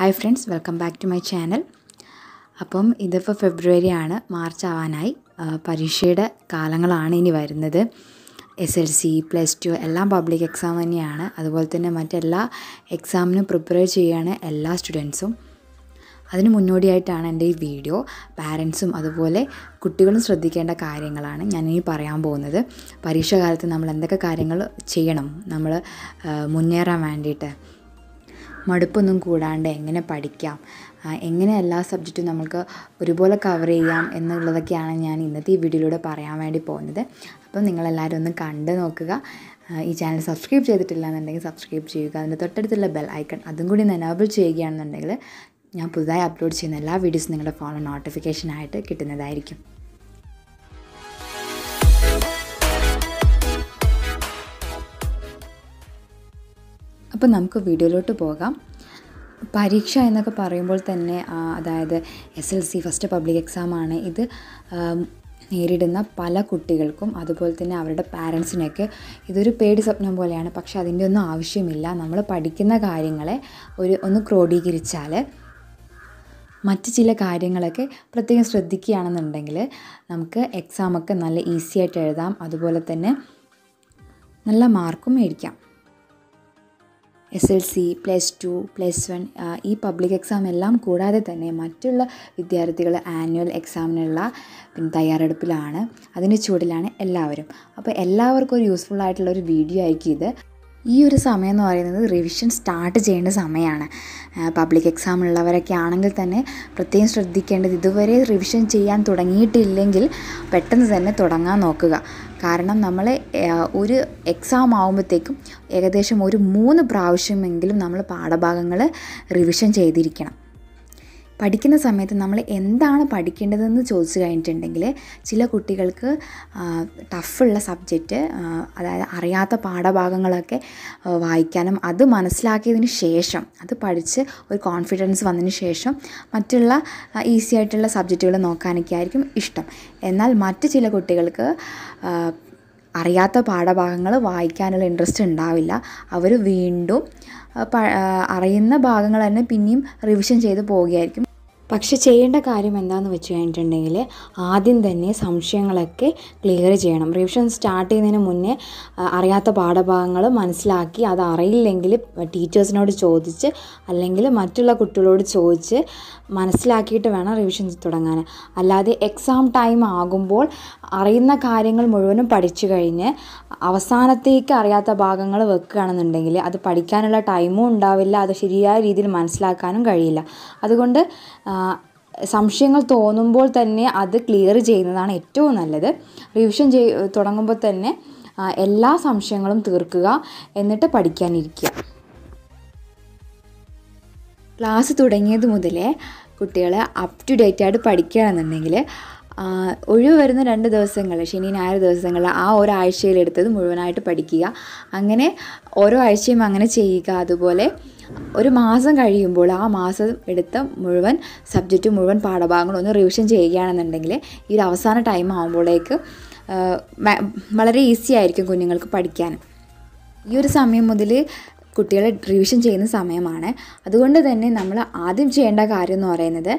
Hi friends welcome back to my channel അപ്പം ഇതിപ്പോൾ ഫെബ്രുവരി ആണ് മാർച്ച് ആവാനായി. പരീക്ഷയുടെ കാലങ്ങളാണ് ഇനി വരുന്നത്. S L C plus two എല്ലാം പബ്ലിക് എക്സാം തന്നെയാണ്. അതുപോലെ തന്നെ മറ്റെല്ലാ എക്സാമിനും പ്രിപ്പയർ ചെയ്യുകയാണ് എല്ലാ സ്റ്റുഡൻസും അതിന് മുന്നോടിയായിട്ടാണ് എന്റെ ഈ വീഡിയോ പാരൻസും അതുപോലെ കുട്ടികളും ശ്രദ്ധിക്കേണ്ട കാര്യങ്ങളാണ് ഞാനിനി പറയാൻ പോകുന്നത്. പരീക്ഷാകാലത്ത് നമ്മൾ എന്തൊക്കെ കാര്യങ്ങൾ ചെയ്യണം? നമ്മൾ മുന്നേറാൻ വേണ്ടിയിട്ട്. മടുപ്പൊന്നും കൂടാണ്ട് എങ്ങനെ പഠിക്കാം? എങ്ങനെ എല്ലാ സബ്ജക്റ്റും നമുക്ക് ഒരുപോലെ കവർ ചെയ്യാം എന്നുള്ളതൊക്കെയാണ് ഞാൻ ഇന്നത്തെ ഈ വീഡിയോയിലൂടെ പറയാൻ വേണ്ടി പോകുന്നത്. അപ്പം നിങ്ങളെല്ലാവരും ഒന്ന് കണ്ട് നോക്കുക. ഈ ചാനൽ സബ്സ്ക്രൈബ് ചെയ്തിട്ടില്ല എന്നുണ്ടെങ്കിൽ സബ്സ്ക്രൈബ് ചെയ്യുക. അതിന്റെ തൊട്ടടുത്തുള്ള ബെൽ ഐക്കൺ അതും കൂടി ഒന്ന് എനേബിൾ ചെയ്യുകയാണെന്നുണ്ടെങ്കിൽ ഞാൻ പുതുതായി അപ്ലോഡ് ചെയ്യുന്ന എല്ലാ വീഡിയോസും നിങ്ങളുടെ ഫോണിൽ നോട്ടിഫിക്കേഷനായിട്ട് കിട്ടുന്നതായിരിക്കും. അപ്പോൾ നമുക്ക് വീഡിയോയിലോട്ട് പോകാം. പരീക്ഷ എന്നൊക്കെ പറയുമ്പോൾ തന്നെ അതായത് S L C first public എക്സാമാണ് ഇത് നേരിടുന്ന പല കുട്ടികൾക്കും അതുപോലെ തന്നെ അവരുടെ പാരൻസിനൊക്കെ ഇതൊരു പേടി സ്വപ്നം പോലെയാണ്. പക്ഷെ അതിന്റെ ഒന്നും ആവശ്യമില്ല. നമ്മൾ പഠിക്കുന്ന കാര്യങ്ങളെ ഒരു ഒന്ന് ക്രോഡീകരിച്ചാൽ മറ്റ് ചില കാര്യങ്ങളൊക്കെ പ്രത്യേകം ശ്രദ്ധിക്കുകയാണെന്നുണ്ടെങ്കിൽ നമുക്ക് എക്സാമൊക്കെ നല്ല ഈസി ആയിട്ട് എഴുതാം. അതുപോലെ തന്നെ നല്ല മാർക്കും മേടിക്കാം. S L C plus two plus one ഈ പബ്ലിക് എക്സാം എല്ലാം കൂടാതെ തന്നെ മറ്റുള്ള വിദ്യാർത്ഥികൾ ആനുവൽ എക്സാമിനുള്ള പിന്നെ തയ്യാറെടുപ്പിലാണ്. അതിന്റെ ചൂടിലാണ് എല്ലാവരും. അപ്പോൾ എല്ലാവർക്കും ഒരു യൂസ്ഫുൾ ആയിട്ടുള്ള ഒരു വീഡിയോ ആയിരിക്കും ഇത്. ഈ ഒരു സമയം എന്ന് പറയുന്നത് റിവിഷൻ സ്റ്റാർട്ട് ചെയ്യേണ്ട സമയമാണ്. പബ്ലിക് എക്സാം ഉള്ളവരൊക്കെ ആണെങ്കിൽ തന്നെ പ്രത്യേകം ശ്രദ്ധിക്കേണ്ടത് ഇതുവരെ റിവിഷൻ ചെയ്യാൻ തുടങ്ങിയിട്ടില്ലെങ്കിൽ പെട്ടെന്ന് തന്നെ തുടങ്ങാൻ നോക്കുക. കാരണം നമ്മൾ ഒരു എക്സാം ആകുമ്പോഴത്തേക്കും ഏകദേശം ഒരു മൂന്ന് പ്രാവശ്യമെങ്കിലും നമ്മൾ പാഠഭാഗങ്ങൾ റിവിഷൻ ചെയ്തിരിക്കണം. പഠിക്കുന്ന സമയത്ത് നമ്മൾ എന്താണ് പഠിക്കേണ്ടതെന്ന് ചോദിച്ചു കഴിഞ്ഞിട്ടുണ്ടെങ്കിൽ ചില കുട്ടികൾക്ക് ടഫുള്ള സബ്ജക്റ്റ് അതായത് അറിയാത്ത പാഠഭാഗങ്ങളൊക്കെ വായിക്കാനും അത് മനസ്സിലാക്കിയതിന് ശേഷം അത് പഠിച്ച് ഒരു കോൺഫിഡൻസ് വന്നതിന് ശേഷം മറ്റുള്ള ഈസി ആയിട്ടുള്ള സബ്ജക്റ്റുകൾ നോക്കാനൊക്കെ ആയിരിക്കും ഇഷ്ടം. എന്നാൽ മറ്റ് ചില കുട്ടികൾക്ക് അറിയാത്ത പാഠഭാഗങ്ങൾ വായിക്കാനുള്ള ഇൻട്രസ്റ്റ് ഉണ്ടാവില്ല. അവർ വീണ്ടും അറിയുന്ന ഭാഗങ്ങൾ തന്നെ പിന്നെയും റിവിഷൻ ചെയ്ത് പോവുകയായിരിക്കും. പക്ഷെ ചെയ്യേണ്ട കാര്യം എന്താണെന്ന് വെച്ച് കഴിഞ്ഞിട്ടുണ്ടെങ്കിൽ ആദ്യം തന്നെ സംശയങ്ങളൊക്കെ ക്ലിയർ ചെയ്യണം. റിവിഷൻ സ്റ്റാർട്ട് ചെയ്യുന്നതിന് മുന്നേ അറിയാത്ത പാഠഭാഗങ്ങൾ മനസ്സിലാക്കി അത് അറിയില്ലെങ്കിൽ ടീച്ചേഴ്സിനോട് ചോദിച്ച് അല്ലെങ്കിൽ മറ്റുള്ള കുട്ടികളോട് ചോദിച്ച് മനസ്സിലാക്കിയിട്ട് വേണം റിവിഷൻ തുടങ്ങാൻ. അല്ലാതെ എക്സാം ടൈം ആകുമ്പോൾ അറിയുന്ന കാര്യങ്ങൾ മുഴുവനും പഠിച്ചു കഴിഞ്ഞ് അവസാനത്തേക്ക് അറിയാത്ത ഭാഗങ്ങൾ വെക്കുകയാണെന്നുണ്ടെങ്കിൽ അത് പഠിക്കാനുള്ള ടൈമും ഉണ്ടാവില്ല അത് ശരിയായ രീതിയിൽ മനസ്സിലാക്കാനും കഴിയില്ല. അതുകൊണ്ട് സംശയങ്ങൾ തോന്നുമ്പോൾ തന്നെ അത് ക്ലിയർ ചെയ്യുന്നതാണ് ഏറ്റവും നല്ലത്. റിവിഷൻ ചെയ് തുടങ്ങുമ്പോൾ തന്നെ എല്ലാ സംശയങ്ങളും തീർക്കുക എന്നിട്ട് പഠിക്കാനിരിക്കുക. ക്ലാസ് തുടങ്ങിയത് മുതലേ കുട്ടികൾ അപ് ടു ഡേറ്റ് ആയിട്ട് പഠിക്കുകയാണെന്നുണ്ടെങ്കിൽ ഒഴിവ് വരുന്ന രണ്ട് ദിവസങ്ങൾ ശനി ഞായർ ദിവസങ്ങൾ ആ ഒരാഴ്ചയിലെടുത്തത് മുഴുവനായിട്ട് പഠിക്കുക. അങ്ങനെ ഓരോ ആഴ്ചയും അങ്ങനെ ചെയ്യുക. അതുപോലെ ഒരു മാസം കഴിയുമ്പോൾ ആ മാസം എടുത്ത മുഴുവൻ സബ്ജക്റ്റ് മുഴുവൻ പാഠഭാഗങ്ങളും ഒന്ന് റിവിഷൻ ചെയ്യുകയാണെന്നുണ്ടെങ്കിൽ ഈ ഒരു അവസാന ടൈം ആകുമ്പോഴേക്ക് വളരെ ഈസി ആയിരിക്കും കുഞ്ഞുങ്ങൾക്ക് പഠിക്കാൻ. ഈ ഒരു സമയം മുതൽ കുട്ടികളെ റിവിഷൻ ചെയ്യുന്ന സമയമാണ്. അതുകൊണ്ട് തന്നെ നമ്മൾ ആദ്യം ചെയ്യേണ്ട കാര്യം എന്ന് പറയുന്നത്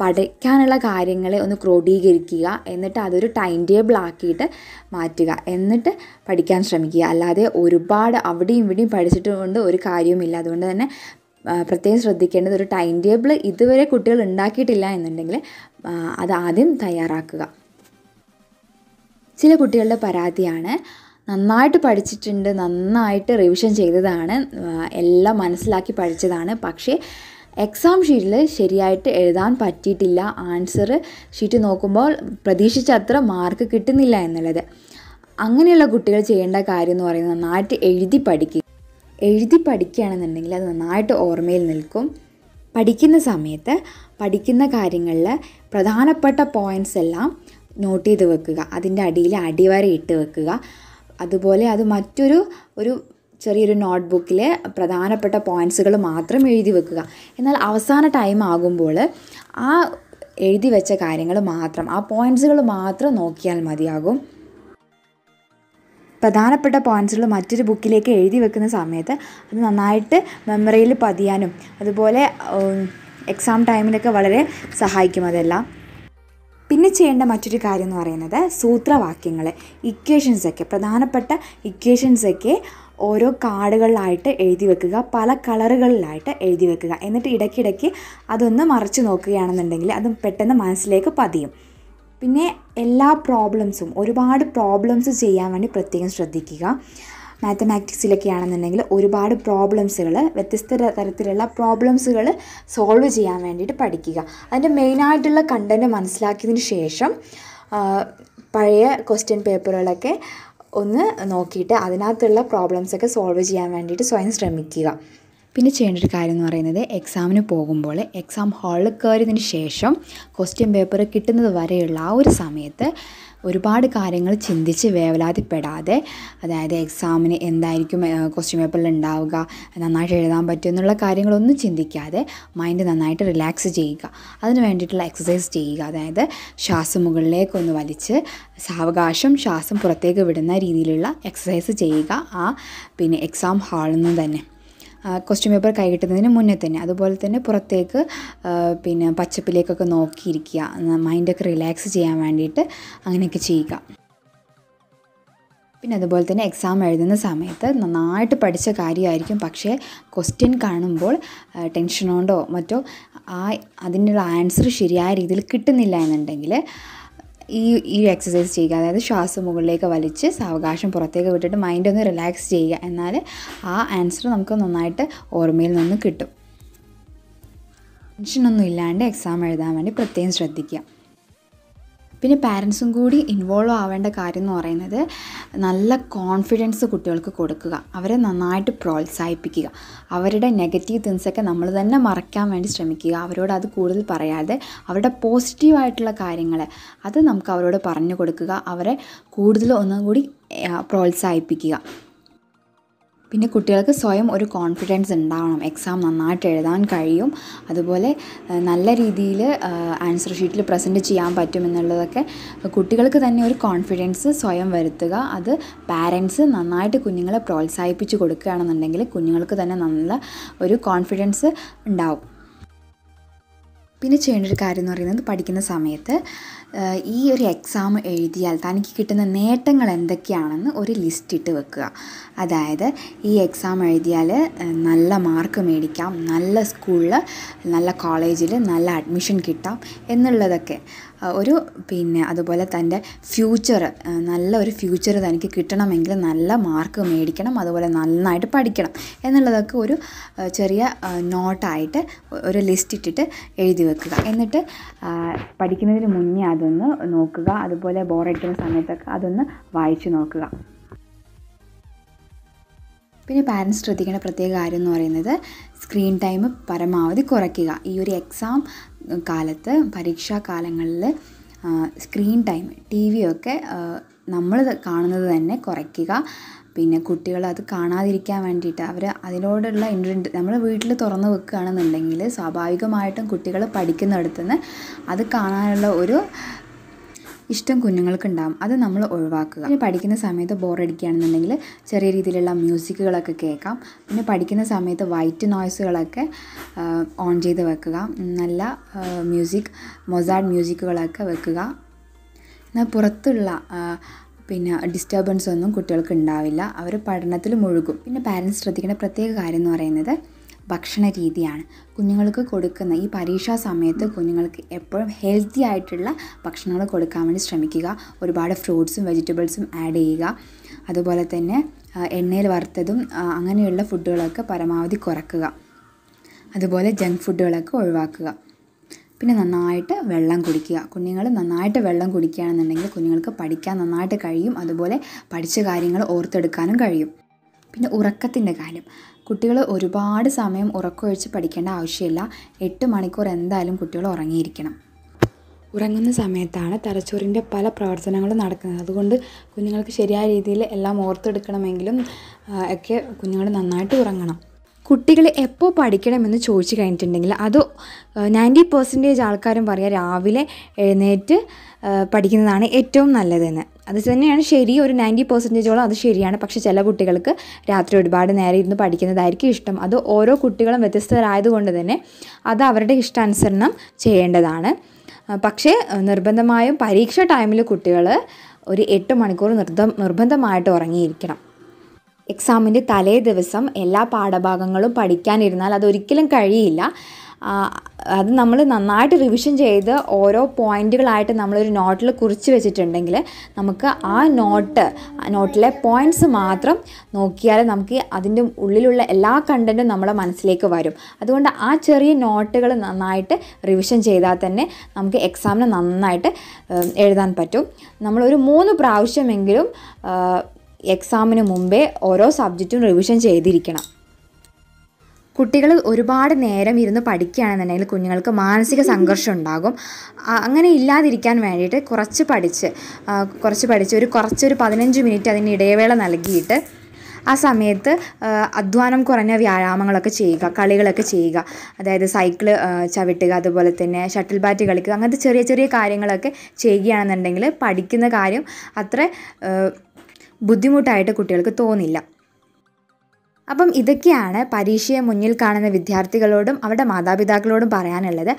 പഠിക്കാനുള്ള കാര്യങ്ങളെ ഒന്ന് ക്രോഡീകരിക്കുക. എന്നിട്ട് അതൊരു ടൈം ടേബിൾ ആക്കിയിട്ട് മാറ്റുക. എന്നിട്ട് പഠിക്കാൻ ശ്രമിക്കുക. അല്ലാതെ ഒരുപാട് അവിടെയും ഇവിടെയും പഠിച്ചിട്ട് കൊണ്ട് ഒരു കാര്യവുമില്ല. അതുകൊണ്ട് തന്നെ പ്രത്യേകം ശ്രദ്ധിക്കേണ്ടത് ഒരു ടൈം ടേബിൾ ഇതുവരെ കുട്ടികൾ ഉണ്ടാക്കിയിട്ടില്ല എന്നുണ്ടെങ്കിൽ അത് ആദ്യം തയ്യാറാക്കുക. ചില കുട്ടികളുടെ പരാതിയാണ് നന്നായിട്ട് പഠിച്ചിട്ടുണ്ട് നന്നായിട്ട് റിവിഷൻ ചെയ്തതാണ് എല്ലാം മനസ്സിലാക്കി പഠിച്ചതാണ്. പക്ഷേ എക്സാം ഷീറ്റിൽ ശരിയായിട്ട് എഴുതാൻ പറ്റിയിട്ടില്ല. ആൻസർ ഷീറ്റ് നോക്കുമ്പോൾ പ്രതീക്ഷിച്ചത്ര മാർക്ക് കിട്ടുന്നില്ല എന്നുള്ളത്. അങ്ങനെയുള്ള കുട്ടികൾ ചെയ്യേണ്ട കാര്യം എന്ന് പറയുന്നത് നന്നായിട്ട് എഴുതി പഠിക്കുക. എഴുതി പഠിക്കുകയാണെന്നുണ്ടെങ്കിൽ അത് നന്നായിട്ട് ഓർമ്മയിൽ നിൽക്കും. പഠിക്കുന്ന സമയത്ത് പഠിക്കുന്ന കാര്യങ്ങളിൽ പ്രധാനപ്പെട്ട പോയിന്റ്സ് എല്ലാം നോട്ട് ചെയ്ത് വെക്കുക. അതിന്റെ അടിയിൽ അടിവര ഇട്ട് വെക്കുക. അതുപോലെ അത് മറ്റൊരു ഒരു ചെറിയൊരു നോട്ട്ബുക്കിലെ പ്രധാനപ്പെട്ട പോയിന്റ്സുകൾ മാത്രം എഴുതി വെക്കുക. എന്നാൽ അവസാന ടൈം ആകുമ്പോൾ ആ എഴുതി വെച്ച കാര്യങ്ങൾ മാത്രം ആ പോയിന്റ്സുകൾ മാത്രം നോക്കിയാൽ മതിയാകും. പ്രധാനപ്പെട്ട പോയിന്റ്സുകൾ മറ്റൊരു ബുക്കിലേക്ക് എഴുതി വെക്കുന്ന സമയത്ത് അത് നന്നായിട്ട് മെമ്മറിയിൽ പതിയാനും അതുപോലെ എക്സാം ടൈമിലൊക്കെ വളരെ സഹായിക്കും അതെല്ലാം. പിന്നെ ചെയ്യേണ്ട മറ്റൊരു കാര്യം എന്ന് പറയുന്നത് സൂത്രവാക്യങ്ങൾ ഇക്വേഷൻസൊക്കെ പ്രധാനപ്പെട്ട ഇക്വേഷൻസൊക്കെ ഓരോ കാർഡുകളിലായിട്ട് എഴുതി വെക്കുക പല കളറുകളിലായിട്ട് എഴുതി വെക്കുക. എന്നിട്ട് ഇടയ്ക്കിടയ്ക്ക് അതൊന്ന് മറച്ചു നോക്കുകയാണെന്നുണ്ടെങ്കിൽ അത് പെട്ടെന്ന് മനസ്സിലേക്ക് പതിയും. പിന്നെ എല്ലാ പ്രോബ്ലംസും ഒരുപാട് പ്രോബ്ലംസ് ചെയ്യാൻ വേണ്ടി പ്രത്യേകം ശ്രദ്ധിക്കുക. മാത്തമാറ്റിക്സിലൊക്കെ ആണെന്നുണ്ടെങ്കിൽ ഒരുപാട് പ്രോബ്ലംസുകൾ വ്യത്യസ്ത തരത്തിലുള്ള പ്രോബ്ലംസുകൾ സോൾവ് ചെയ്യാൻ വേണ്ടിയിട്ട് പഠിക്കുക. അതിന്റെ മെയിനായിട്ടുള്ള കണ്ടന്റ് മനസ്സിലാക്കിയതിന് ശേഷം പഴയ ക്വസ്റ്റ്യൻ പേപ്പറുകളൊക്കെ ഒന്ന് നോക്കിയിട്ട് അതിനകത്തുള്ള പ്രോബ്ലംസൊക്കെ സോൾവ് ചെയ്യാൻ വേണ്ടിയിട്ട് സ്വയം ശ്രമിക്കുക. പിന്നെ ചെയ്യേണ്ട ഒരു കാര്യം എന്ന് പറയുന്നത് എക്സാമിന് പോകുമ്പോൾ എക്സാം ഹാളിൽ കയറിയതിന് ശേഷം ക്വസ്റ്റ്യൻ പേപ്പർ കിട്ടുന്നത് വരെയുള്ള ആ ഒരു സമയത്ത് ഒരുപാട് കാര്യങ്ങൾ ചിന്തിച്ച് വേവലാതിപ്പെടാതെ അതായത് എക്സാമിന് എന്തായിരിക്കും ക്വസ്റ്റ്യൻ പേപ്പറിൽ ഉണ്ടാവുക നന്നായിട്ട് എഴുതാൻ പറ്റും എന്നുള്ള കാര്യങ്ങളൊന്നും ചിന്തിക്കാതെ മൈൻഡ് നന്നായിട്ട് റിലാക്സ് ചെയ്യുക. അതിന് വേണ്ടിയിട്ടുള്ള എക്സസൈസ് ചെയ്യുക. അതായത് ശ്വാസം മുകളിലേക്കൊന്ന് വലിച്ച് സാവകാശം ശ്വാസം പുറത്തേക്ക് വിടുന്ന രീതിയിലുള്ള എക്സസൈസ് ചെയ്യുക. ആ പിന്നെ എക്സാം ഹാളിൽ നിന്ന് തന്നെ. ക്വസ്റ്റ്യൻ പേപ്പർ കൈ കിട്ടുന്നതിന് മുന്നേ തന്നെ. അതുപോലെ തന്നെ പുറത്തേക്ക് പിന്നെ പച്ചപ്പിലേക്കൊക്കെ നോക്കിയിരിക്കുക. മൈൻഡൊക്കെ റിലാക്സ് ചെയ്യാൻ വേണ്ടിയിട്ട് അങ്ങനെയൊക്കെ ചെയ്യുക. പിന്നെ അതുപോലെ തന്നെ എക്സാം എഴുതുന്ന സമയത്ത് നന്നായിട്ട് പഠിച്ച കാര്യമായിരിക്കും. പക്ഷേ ക്വസ്റ്റ്യൻ കാണുമ്പോൾ ടെൻഷനോണ്ടോ മറ്റോ ആ അതിനുള്ള ആൻസർ ശരിയായ രീതിയിൽ കിട്ടുന്നില്ല എന്നുണ്ടെങ്കിൽ ഈ ഈ എക്സസൈസ് ചെയ്യുക. അതായത് ശ്വാസം മുകളിലേക്ക് വലിച്ച് സാവകാശം പുറത്തേക്ക് വിട്ടിട്ട് മൈൻഡ് ഒന്ന് റിലാക്സ് ചെയ്യുക. എന്നാൽ ആ ആൻസർ നമുക്ക് നന്നായിട്ട് ഓർമ്മയിൽ നിന്ന് കിട്ടും. ടെൻഷനൊന്നും ഇല്ലാണ്ട് എക്സാം എഴുതാൻ വേണ്ടി പ്രത്യേകം ശ്രദ്ധിക്കുക. പിന്നെ പാരൻസും കൂടി ഇൻവോൾവ് ആവേണ്ട കാര്യം എന്ന് പറയുന്നത് നല്ല കോൺഫിഡൻസ് കുട്ടികൾക്ക് കൊടുക്കുക. അവരെ നന്നായിട്ട് പ്രോത്സാഹിപ്പിക്കുക. അവരുടെ നെഗറ്റീവ് തിങ്സൊക്കെ നമ്മൾ തന്നെ മറയ്ക്കാൻ വേണ്ടി ശ്രമിക്കുക. അവരോട് അത് കൂടുതൽ പറയാതെ അവരുടെ പോസിറ്റീവായിട്ടുള്ള കാര്യങ്ങൾ അത് നമുക്ക് അവരോട് പറഞ്ഞു കൊടുക്കുക. അവരെ കൂടുതൽ ഒന്നും കൂടി പ്രോത്സാഹിപ്പിക്കുക. പിന്നെ കുട്ടികൾക്ക് സ്വയം ഒരു കോൺഫിഡൻസ് ഉണ്ടാവണം. എക്സാം നന്നായിട്ട് എഴുതാൻ കഴിയും. അതുപോലെ നല്ല രീതിയിൽ ആൻസർ ഷീറ്റിൽ പ്രസന്റ് ചെയ്യാൻ പറ്റും എന്നുള്ളതൊക്കെ കുട്ടികൾക്ക് തന്നെ ഒരു കോൺഫിഡൻസ് സ്വയം വരുത്തുക. അത് പാരൻസ് നന്നായിട്ട് കുഞ്ഞുങ്ങളെ പ്രോത്സാഹിപ്പിച്ച് കൊടുക്കുകയാണെന്നുണ്ടെങ്കിൽ കുഞ്ഞുങ്ങൾക്ക് തന്നെ നല്ല ഒരു കോൺഫിഡൻസ് ഉണ്ടാവും. പിന്നെ ചെയ്യേണ്ട ഒരു കാര്യം എന്ന് പറയുന്നത് പഠിക്കുന്ന സമയത്ത് ഈ ഒരു എക്സാം എഴുതിയാൽ തനിക്ക് കിട്ടുന്ന നേട്ടങ്ങൾ എന്തൊക്കെയാണെന്ന് ഒരു ലിസ്റ്റ് ഇട്ട് വെക്കുക. അതായത് ഈ എക്സാം എഴുതിയാൽ നല്ല മാർക്ക് മേടിക്കാം നല്ല സ്കൂളിൽ നല്ല കോളേജിൽ നല്ല അഡ്മിഷൻ കിട്ടാം എന്നുള്ളതൊക്കെ. ഒരു പിന്നെ അതുപോലെ തന്റെ ഫ്യൂച്ചർ നല്ല ഒരു ഫ്യൂച്ചർ തനിക്ക് കിട്ടണമെങ്കിൽ നല്ല മാർക്ക് മേടിക്കണം അതുപോലെ നന്നായിട്ട് പഠിക്കണം എന്നുള്ളതൊക്കെ ഒരു ചെറിയ നോട്ടായിട്ട് ഒരു ലിസ്റ്റ് ഇട്ടിട്ട് എഴുതി വെക്കുക. എന്നിട്ട് പഠിക്കുന്നതിന് മുന്നേ അതൊന്ന് നോക്കുക. അതുപോലെ ബോറടിക്കുന്ന സമയത്തൊക്കെ അതൊന്ന് വായിച്ചു നോക്കുക. പിന്നെ പാരൻസ് ശ്രദ്ധിക്കേണ്ട പ്രത്യേക കാര്യം എന്ന് പറയുന്നത് സ്ക്രീൻ ടൈം പരമാവധി കുറയ്ക്കുക. ഈ ഒരു എക്സാം കാലത്ത് പരീക്ഷാ കാലങ്ങളിൽ സ്ക്രീൻ ടൈം ടി വി ഒക്കെ നമ്മൾ കാണുന്നത് തന്നെ കുറയ്ക്കുക. പിന്നെ കുട്ടികൾ അത് കാണാതിരിക്കാൻ വേണ്ടിയിട്ട് അവർ അതിനോടുള്ള ഇൻട്രസ്റ്റ് നമ്മൾ വീട്ടിൽ തുറന്ന് വെക്കുകയാണെന്നുണ്ടെങ്കിൽ സ്വാഭാവികമായിട്ടും കുട്ടികൾ പഠിക്കുന്നിടത്തു നിന്ന് അത് കാണാനുള്ള ഒരു ഇഷ്ടം കുഞ്ഞുങ്ങൾക്കുണ്ടാകും അത് നമ്മൾ ഒഴിവാക്കുക. പിന്നെ പഠിക്കുന്ന സമയത്ത് ബോറടിക്കുകയാണെന്നുണ്ടെങ്കിൽ ചെറിയ രീതിയിലുള്ള മ്യൂസിക്കുകളൊക്കെ കേൾക്കാം. പിന്നെ പഠിക്കുന്ന സമയത്ത് വൈറ്റ് നോയ്സുകളൊക്കെ ഓൺ ചെയ്ത് വെക്കുക. നല്ല മ്യൂസിക് മൊസാഡ് മ്യൂസിക്കുകളൊക്കെ വെക്കുക. എന്നാൽ പുറത്തുള്ള പിന്നെ ഡിസ്റ്റർബൻസ് ഒന്നും കുട്ടികൾക്ക് ഉണ്ടാവില്ല അവർ പഠനത്തിൽ മുഴുകും. പിന്നെ പാരൻസ് ശ്രദ്ധിക്കേണ്ട പ്രത്യേക കാര്യം എന്ന് പറയുന്നത് ഭക്ഷണ രീതിയാണ്. കുഞ്ഞുങ്ങൾക്ക് കൊടുക്കുന്ന ഈ പരീക്ഷാ സമയത്ത് കുഞ്ഞുങ്ങൾക്ക് എപ്പോഴും ഹെൽത്തി ആയിട്ടുള്ള ഭക്ഷണങ്ങൾ കൊടുക്കാൻ വേണ്ടി ശ്രമിക്കുക. ഒരുപാട് ഫ്രൂട്ട്സും വെജിറ്റബിൾസും ആഡ് ചെയ്യുക. അതുപോലെ തന്നെ എണ്ണയിൽ വറുത്തതും അങ്ങനെയുള്ള ഫുഡുകളൊക്കെ പരമാവധി കുറക്കുക. അതുപോലെ ജങ്ക് ഫുഡുകളൊക്കെ ഒഴിവാക്കുക. പിന്നെ നന്നായിട്ട് വെള്ളം കുടിക്കുക. കുഞ്ഞുങ്ങൾ നന്നായിട്ട് വെള്ളം കുടിക്കുകയാണെന്നുണ്ടെങ്കിൽ കുഞ്ഞുങ്ങൾക്ക് പഠിക്കാൻ നന്നായിട്ട് കഴിയും. അതുപോലെ പഠിച്ച കാര്യങ്ങൾ ഓർത്തെടുക്കാനും കഴിയും. പിന്നെ ഉറക്കത്തിന്റെ കാര്യം. കുട്ടികൾ ഒരുപാട് സമയം ഉറക്കമൊഴിച്ച് പഠിക്കേണ്ട ആവശ്യമില്ല. എട്ട് മണിക്കൂർ എന്തായാലും കുട്ടികൾ ഉറങ്ങിയിരിക്കണം. ഉറങ്ങുന്ന സമയത്താണ് തലച്ചോറിന്റെ പല പ്രവർത്തനങ്ങളും നടക്കുന്നത്. അതുകൊണ്ട് കുഞ്ഞുങ്ങൾക്ക് ശരിയായ രീതിയിൽ എല്ലാം ഓർത്തെടുക്കണമെങ്കിലും ഒക്കെ കുഞ്ഞുങ്ങൾ നന്നായിട്ട് ഉറങ്ങണം. കുട്ടികൾ എപ്പോൾ പഠിക്കണമെന്ന് ചോദിച്ചു കഴിഞ്ഞിട്ടുണ്ടെങ്കിൽ അത് നയന്റി പെർസെന്റേജ് ആൾക്കാരും പറയുക രാവിലെ എഴുന്നേറ്റ് പഠിക്കുന്നതാണ് ഏറ്റവും നല്ലതെന്ന്. അത് തന്നെയാണ് ശരി ഒരു നയന്റി പെർസെന്റേജോളം അത് ശരിയാണ്. പക്ഷേ ചില കുട്ടികൾക്ക് രാത്രി ഒരുപാട് നേരം ഇരുന്ന് പഠിക്കുന്നതായിരിക്കും ഇഷ്ടം. അത് ഓരോ കുട്ടികളും വ്യത്യസ്തരായതുകൊണ്ട് തന്നെ അത് അവരുടെ ഇഷ്ടാനുസരണം ചെയ്യേണ്ടതാണ്. പക്ഷേ നിർബന്ധമായും പരീക്ഷ ടൈമിൽ കുട്ടികൾ ഒരു എട്ട് മണിക്കൂർ നിർബന്ധ നിർബന്ധമായിട്ട് ഉറങ്ങിയിരിക്കണം. എക്സാമിന്റെ തലേ ദിവസം എല്ലാ പാഠഭാഗങ്ങളും പഠിക്കാനിരുന്നാൽ അതൊരിക്കലും കഴിയില്ല. അത് നമ്മൾ നന്നായിട്ട് റിവിഷൻ ചെയ്ത് ഓരോ പോയിന്റുകളായിട്ട് നമ്മളൊരു നോട്ടിൽ കുറിച്ച് വെച്ചിട്ടുണ്ടെങ്കിൽ നമുക്ക് ആ നോട്ട് ആ നോട്ടിലെ പോയിന്റ്സ് മാത്രം നോക്കിയാൽ നമുക്ക് അതിന്റെ ഉള്ളിലുള്ള എല്ലാ കണ്ടന്റും നമ്മുടെ മനസ്സിലേക്ക് വരും. അതുകൊണ്ട് ആ ചെറിയ നോട്ടുകൾ നന്നായിട്ട് റിവിഷൻ ചെയ്താൽ തന്നെ നമുക്ക് എക്സാമിന് നന്നായിട്ട് എഴുതാൻ പറ്റും. നമ്മളൊരു മൂന്ന് പ്രാവശ്യമെങ്കിലും എക്സാമിന് മുമ്പേ ഓരോ സബ്ജക്റ്റും റിവിഷൻ ചെയ്തിരിക്കണം. കുട്ടികൾ ഒരുപാട് നേരം ഇരുന്ന് പഠിക്കുകയാണെന്നുണ്ടെങ്കിൽ കുഞ്ഞുങ്ങൾക്ക് മാനസിക സംഘർഷം ഉണ്ടാകും. അങ്ങനെ ഇല്ലാതിരിക്കാൻ വേണ്ടിയിട്ട് കുറച്ച് പഠിച്ച് കുറച്ച് പഠിച്ച് ഒരു കുറച്ചൊരു പതിനഞ്ച് മിനിറ്റ് അതിന് ഇടവേള നൽകിയിട്ട് ആ സമയത്ത് അധ്വാനം കുറഞ്ഞ വ്യായാമങ്ങളൊക്കെ ചെയ്യുക കളികളൊക്കെ ചെയ്യുക. അതായത് സൈക്കിൾ ചവിട്ടുക അതുപോലെ തന്നെ ഷട്ടിൽ ബാറ്റ് കളിക്കുക അങ്ങനത്തെ ചെറിയ ചെറിയ കാര്യങ്ങളൊക്കെ ചെയ്യുകയാണെന്നുണ്ടെങ്കിൽ പഠിക്കുന്ന കാര്യം അത്ര ബുദ്ധിമുട്ടായിട്ട് കുട്ടികൾക്ക് തോന്നില്ല. അപ്പം ഇതൊക്കെയാണ് പരീക്ഷയെ മുന്നിൽ കാണുന്ന വിദ്യാർത്ഥികളോടും അവരുടെ മാതാപിതാക്കളോടും പറയാനുള്ളത്.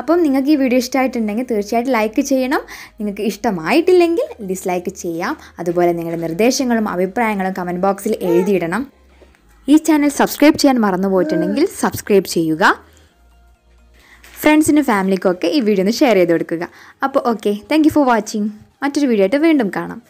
അപ്പം നിങ്ങൾക്ക് ഈ വീഡിയോ ഇഷ്ടമായിട്ടുണ്ടെങ്കിൽ തീർച്ചയായിട്ടും ലൈക്ക് ചെയ്യണം. നിങ്ങൾക്ക് ഇഷ്ടമായിട്ടില്ലെങ്കിൽ ഡിസ്ലൈക്ക് ചെയ്യാം. അതുപോലെ നിങ്ങളുടെ നിർദ്ദേശങ്ങളും അഭിപ്രായങ്ങളും കമന്റ് ബോക്സിൽ എഴുതിയിടണം. ഈ ചാനൽ സബ്സ്ക്രൈബ് ചെയ്യാൻ മറന്നു പോയിട്ടുണ്ടെങ്കിൽ സബ്സ്ക്രൈബ് ചെയ്യുക. ഫ്രണ്ട്സിനും ഫാമിലിക്കൊക്കെ ഈ വീഡിയോ ഒന്ന് ഷെയർ ചെയ്ത് കൊടുക്കുക. അപ്പോൾ ഓക്കെ താങ്ക് ഫോർ വാച്ചിങ് മറ്റൊരു വീഡിയോ ആയിട്ട് വീണ്ടും കാണാം.